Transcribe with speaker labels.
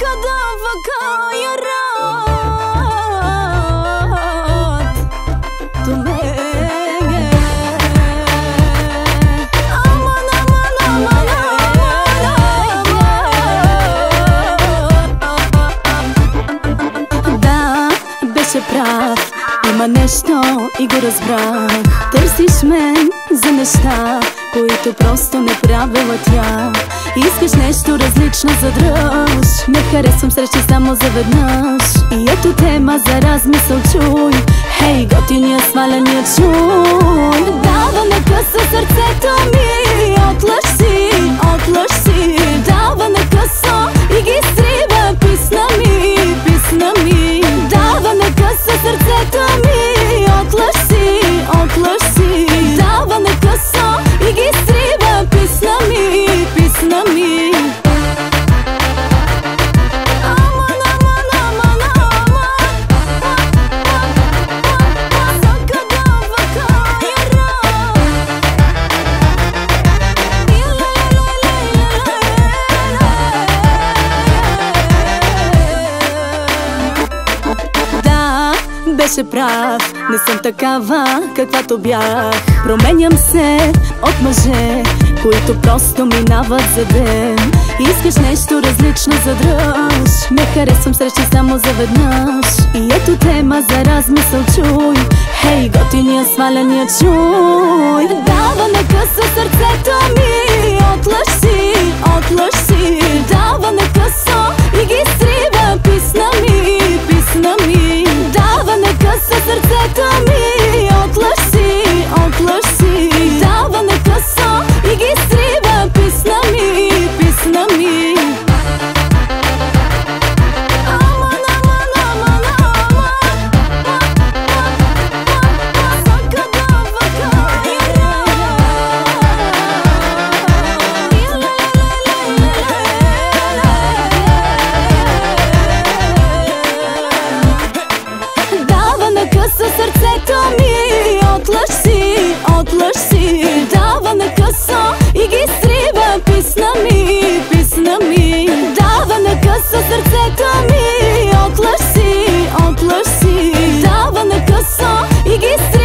Speaker 1: kadava kaya rat Tumenge Aman aman aman aman Да, беше прав Има нещо и го разбрах Търсиш мен за неща които просто не правила тя. Искаш нещо различно за дръж Не харесвам срещи само за веднъж. И ето тема за размисъл чуй. Хей, готиния сваляния чуй. Дава на къса сърцето ми. Отлъж си, отлъж си. Дава на къса и ги стрива. Писна ми, писна ми. Дава на къса сърцето ми. Отлъж си, отлъж си беше прав. Не съм такава, каквато бях. Променям се от мъже Които просто минават за ден. Искаш нещо различно за дръж Не харесвам срещи само за веднъж. И ето тема за размисъл чуй. Хей, готиния сваляния чуй Atami, atlassi, atlassi Davana kasa, igisi